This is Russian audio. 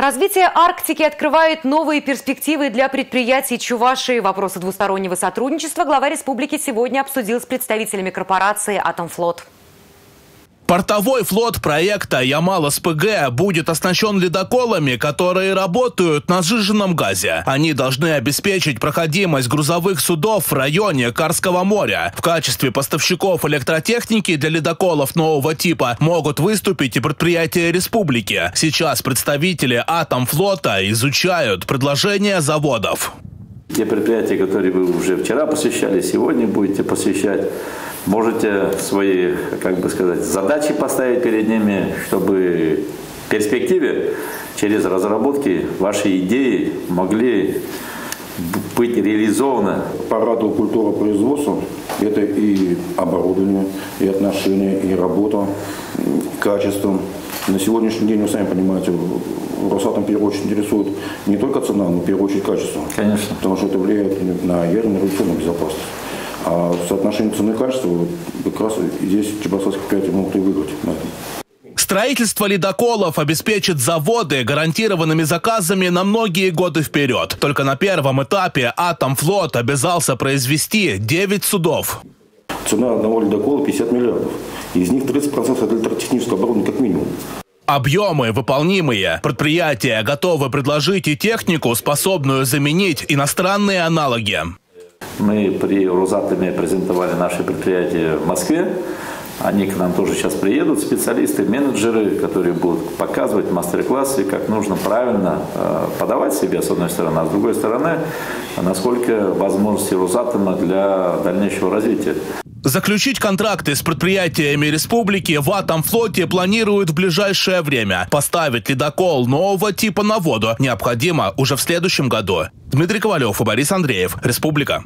Развитие Арктики открывает новые перспективы для предприятий Чувашии. Вопросы двустороннего сотрудничества глава республики сегодня обсудил с представителями корпорации «Атомфлот». Портовой флот проекта Ямал-СПГ будет оснащен ледоколами, которые работают на сжиженном газе. Они должны обеспечить проходимость грузовых судов в районе Карского моря. В качестве поставщиков электротехники для ледоколов нового типа могут выступить и предприятия республики. Сейчас представители Атомфлота изучают предложения заводов. Те предприятия, которые вы уже вчера посещали, сегодня будете посещать, можете свои, как бы сказать, задачи поставить перед ними, чтобы в перспективе через разработки ваши идеи могли быть реализованы. Порадовал культура производства. Это и оборудование, и отношения, и работа, качество. На сегодняшний день, вы сами понимаете, Росатом в первую очередь интересует не только цена, но в первую очередь качество. Конечно. Потому что это влияет на ядерную безопасность. А в соотношении цены и качества как раз здесь Чебоксарские предприятия могут и выиграть на этом. Строительство ледоколов обеспечит заводы гарантированными заказами на многие годы вперед. Только на первом этапе Атомфлот обязался произвести 9 судов. Цена одного ледокола 50 миллиардов. Из них 30% это электротехническое оборудование как минимум. Объемы выполнимые. Предприятия готовы предложить и технику, способную заменить иностранные аналоги. Мы при Росатоме презентовали наши предприятия в Москве. Они к нам тоже сейчас приедут, специалисты, менеджеры, которые будут показывать мастер-классы, как нужно правильно э, подавать себя, с одной стороны, а с другой стороны, насколько возможности Росатома для дальнейшего развития. Заключить контракты с предприятиями республики в Атомфлоте планируют в ближайшее время. Поставить ледокол нового типа на воду необходимо уже в следующем году. Дмитрий Ковалев и Борис Андреев. Республика.